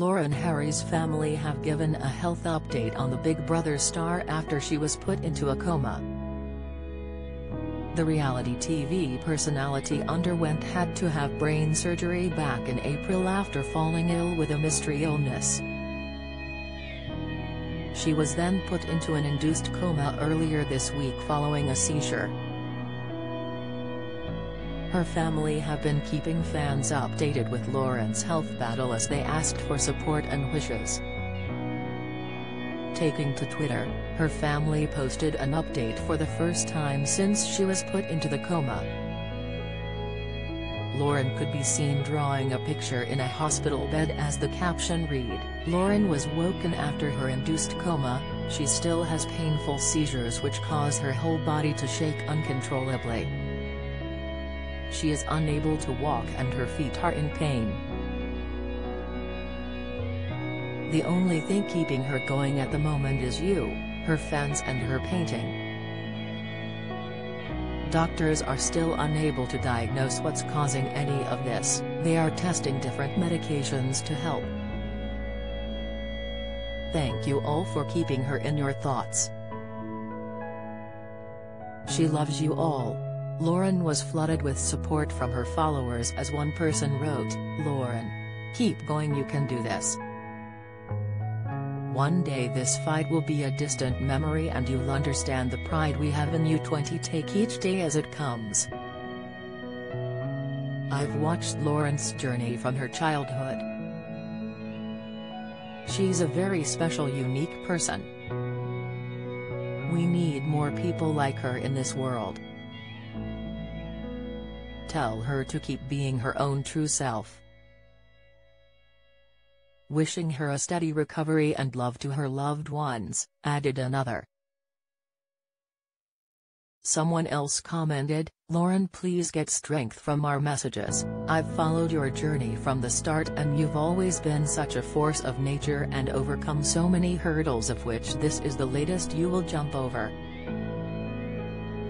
Lauren Harries' family have given a health update on the Big Brother star after she was put into a coma. The reality TV personality underwent had to have brain surgery back in April after falling ill with a mystery illness. She was then put into an induced coma earlier this week following a seizure. Her family have been keeping fans updated with Lauren's health battle as they asked for support and wishes. Taking to Twitter, her family posted an update for the first time since she was put into the coma. Lauren could be seen drawing a picture in a hospital bed as the caption read, Lauren was woken after her induced coma, she still has painful seizures which cause her whole body to shake uncontrollably. She is unable to walk and her feet are in pain. The only thing keeping her going at the moment is you, her fans and her painting. Doctors are still unable to diagnose what's causing any of this, they are testing different medications to help. Thank you all for keeping her in your thoughts. She loves you all. Lauren was flooded with support from her followers as one person wrote, Lauren. Keep going you can do this. One day this fight will be a distant memory and you'll understand the pride we have in you 20 take each day as it comes. I've watched Lauren's journey from her childhood. She's a very special unique person. We need more people like her in this world. Tell her to keep being her own true self wishing her a steady recovery and love to her loved ones, added another. Someone else commented, Lauren please get strength from our messages, I've followed your journey from the start and you've always been such a force of nature and overcome so many hurdles of which this is the latest you will jump over.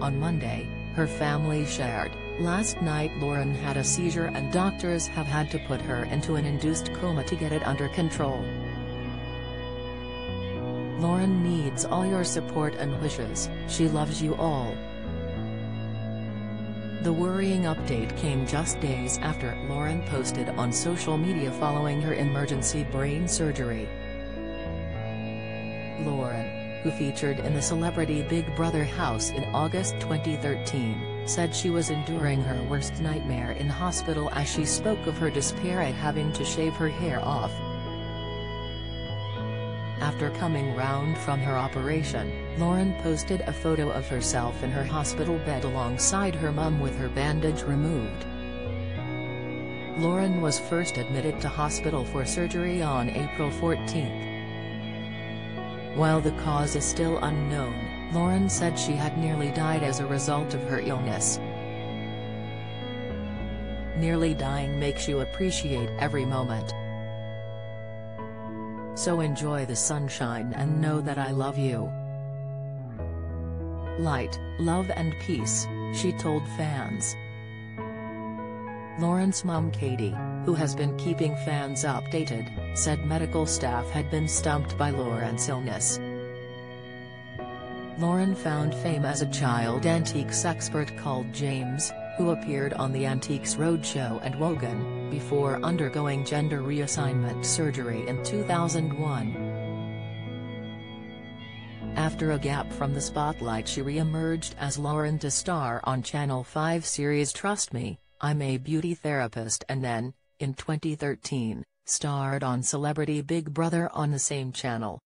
On Monday, her family shared, Last night Lauren had a seizure and doctors have had to put her into an induced coma to get it under control. Lauren needs all your support and wishes, she loves you all. The worrying update came just days after Lauren posted on social media following her emergency brain surgery. Lauren, who featured in the celebrity Big Brother house in August 2013, said she was enduring her worst nightmare in hospital as she spoke of her despair at having to shave her hair off. After coming round from her operation, Lauren posted a photo of herself in her hospital bed alongside her mum with her bandage removed. Lauren was first admitted to hospital for surgery on April 14. While the cause is still unknown, Lauren said she had nearly died as a result of her illness. Nearly dying makes you appreciate every moment. So enjoy the sunshine and know that I love you. Light, love and peace, she told fans. Lauren's mom Katie, who has been keeping fans updated, said medical staff had been stumped by Lauren's illness. Lauren found fame as a child antiques expert called James, who appeared on the Antiques Roadshow and Wogan, before undergoing gender reassignment surgery in 2001. After a gap from the spotlight she re-emerged as Lauren to star on Channel 5 series Trust Me, I'm a Beauty Therapist and then, in 2013, starred on Celebrity Big Brother on the same channel.